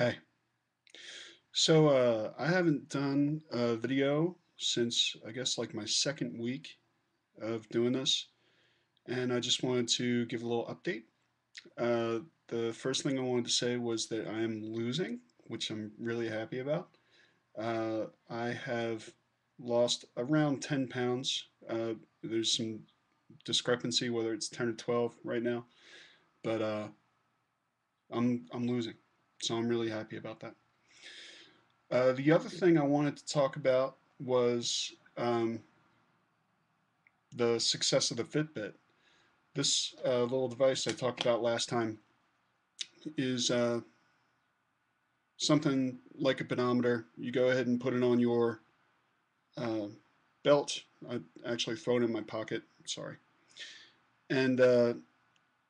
Hey, so uh, I haven't done a video since I guess like my second week of doing this, and I just wanted to give a little update. Uh, the first thing I wanted to say was that I am losing, which I'm really happy about. Uh, I have lost around 10 pounds. Uh, there's some discrepancy whether it's 10 or 12 right now, but uh, I'm I'm losing, so I'm really happy about that. Uh, the other thing I wanted to talk about was um, the success of the Fitbit. This uh, little device I talked about last time is uh, something like a pedometer. You go ahead and put it on your uh, belt. I actually throw it in my pocket. Sorry. And uh,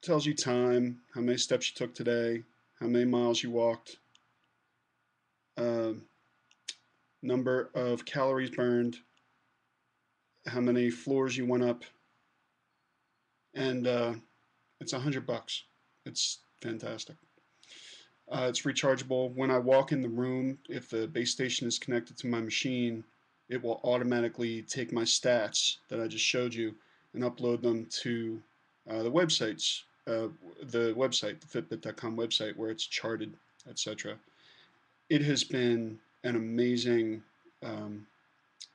tells you time, how many steps you took today, how many miles you walked, uh, number of calories burned, how many floors you went up, and uh, it's a hundred bucks. It's fantastic. Uh, it's rechargeable. When I walk in the room, if the base station is connected to my machine, it will automatically take my stats that I just showed you and upload them to uh, the websites, uh, the website, the Fitbit.com website, where it's charted, etc. It has been an amazing um,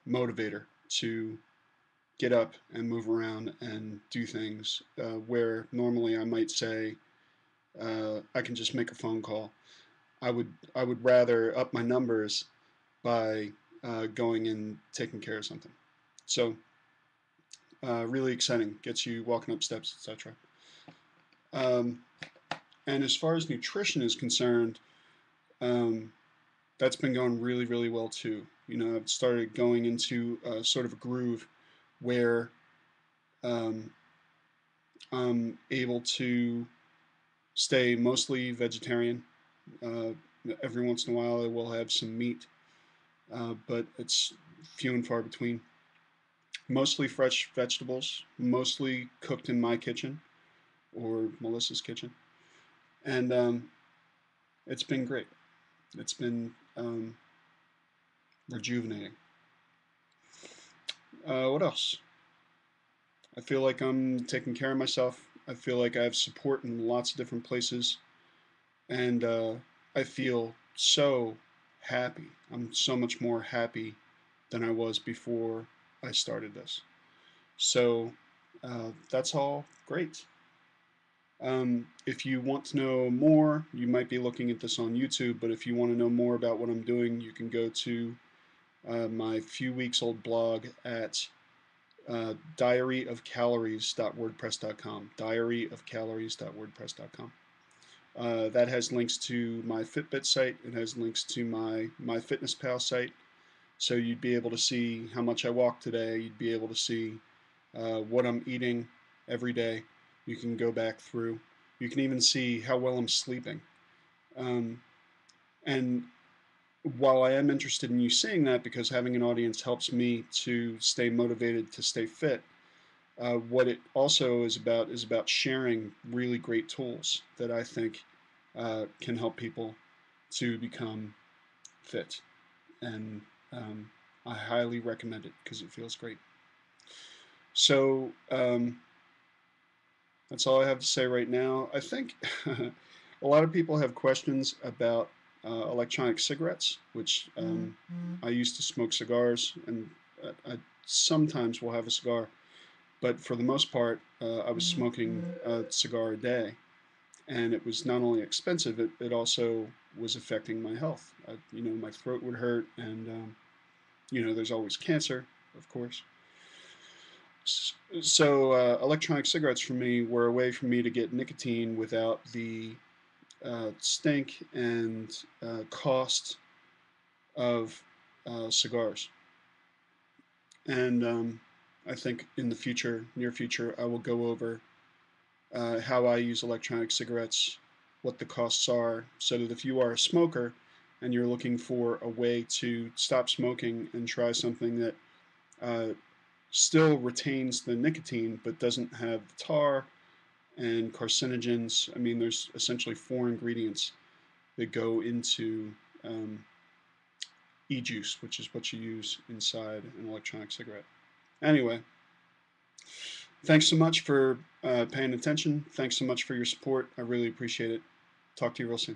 motivator to get up and move around and do things uh, where normally I might say uh, I can just make a phone call. I would I would rather up my numbers by uh, going and taking care of something. So uh, really exciting, gets you walking up steps, etc. Um, and as far as nutrition is concerned, um, that's been going really, really well too. You know, I've started going into sort of a groove where um, I'm able to stay mostly vegetarian. Uh, every once in a while, I will have some meat, uh, but it's few and far between. Mostly fresh vegetables, mostly cooked in my kitchen or Melissa's kitchen, and um, it's been great. It's been um, rejuvenating. Uh, what else? I feel like I'm taking care of myself. I feel like I have support in lots of different places. And uh, I feel so happy. I'm so much more happy than I was before I started this. So uh, that's all great. Um, if you want to know more, you might be looking at this on YouTube, but if you want to know more about what I'm doing, you can go to uh, my few weeks old blog at uh, diaryofcalories.wordpress.com. Diaryofcalories.wordpress.com. Uh, that has links to my Fitbit site. It has links to my MyFitnessPal site. So you'd be able to see how much I walk today. You'd be able to see uh, what I'm eating every day you can go back through. You can even see how well I'm sleeping. Um, and while I am interested in you seeing that because having an audience helps me to stay motivated to stay fit, uh, what it also is about is about sharing really great tools that I think uh, can help people to become fit. And um, I highly recommend it because it feels great. So, um, that's all I have to say right now. I think a lot of people have questions about uh, electronic cigarettes, which um, mm-hmm. I used to smoke cigars, and I, I, sometimes will have a cigar, but for the most part, uh, I was smoking mm-hmm. a cigar a day, and it was not only expensive, it, it also was affecting my health. I, you know, my throat would hurt, and um, you know, there's always cancer, of course. So uh, electronic cigarettes for me were a way for me to get nicotine without the uh, stink and uh, cost of uh, cigars. And um, I think in the future, near future, I will go over uh, how I use electronic cigarettes, what the costs are, so that if you are a smoker and you're looking for a way to stop smoking and try something that uh, still retains the nicotine but doesn't have the tar and carcinogens. I mean, there's essentially four ingredients that go into um, e-juice, which is what you use inside an electronic cigarette. Anyway, thanks so much for uh, paying attention. Thanks so much for your support. I really appreciate it. Talk to you real soon.